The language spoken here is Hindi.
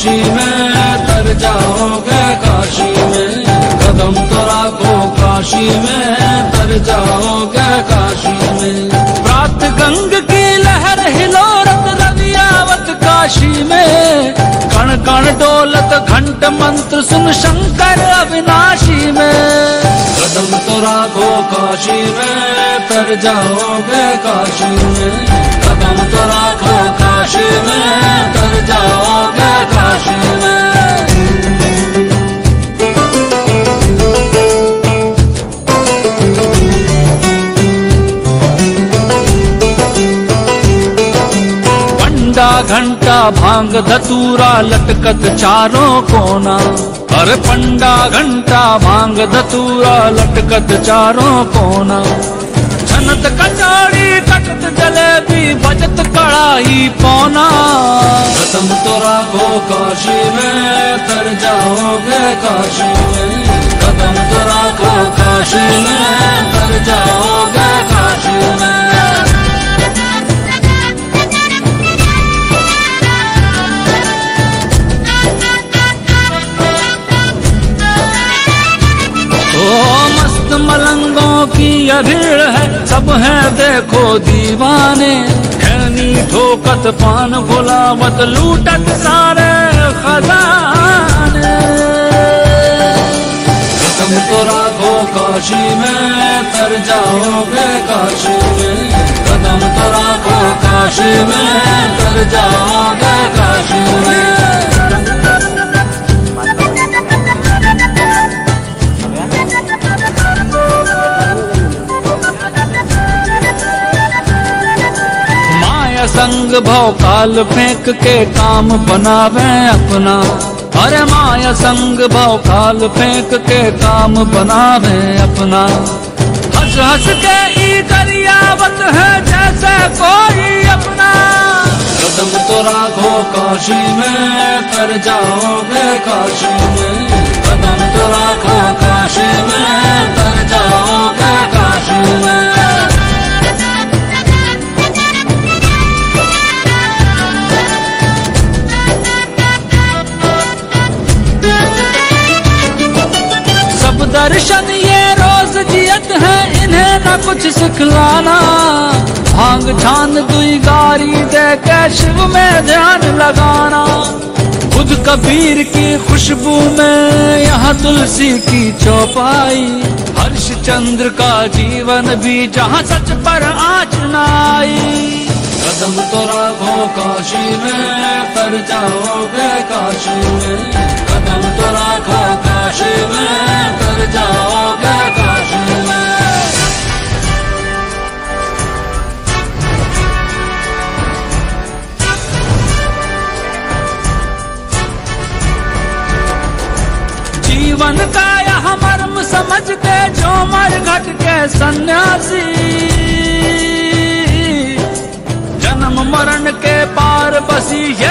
काशी में, तर जाओगे काशी में। कदम तो राखो काशी में, तर जाओगे काशी में। प्रात गंग की लहर हिलोरत रवियावत काशी में। कण कण डोलत घंट मंत्र सुन शंकर अविनाशी में। कदम तो राखो काशी में, तर जाओगे काशी में। पंडा घंटा भाँग धतूरा लटकत चारों कोना। अरे पंडा घंटा भाँग धतूरा लटकत चारों कोना। छनत कचौड़ी कटत जलेबी बजत कड़ाही पौना। खत्म तो राखो काशी में, तर जाओगे काशी में। कदम तो राखो काशी में, तर जाओगे मस्त मलंगों की अभीड़ है। सब है, देखो दीवाने। खैनी ठोकत पान भुलावत लूटत सारे खजाने। कदम तो राखो काशी में, तर जाओगे काशी में। कदम तो राखो काशी में, तर जाओगे संग भव काल फेंक के काम बनावे अपना। अरे माया संग भव काल फेंक के काम बनावे अपना। हंस हंस के ई दरियावत है जैसे कोई अपना। कदम तो राखो काशी में तर जाओगे काशी में। दर्शन ये रोज जियत है, इन्हें न कुछ सिखलाना। भाँग छान दुई गारी दे के शिव में ध्यान लगाना। खुद कबीर की खुशबू में यहाँ तुलसी की चौपाई। हर्ष चंद्र का जीवन भी जहाँ सच पर आँच न आई कदम तो राखो काशी में तर जाओगे काशी में। कदम तो राखो काशी में जीवन का यह मर्म समझ के जो मर घट के सन्यासी। जन्म मरण के पार बसी ये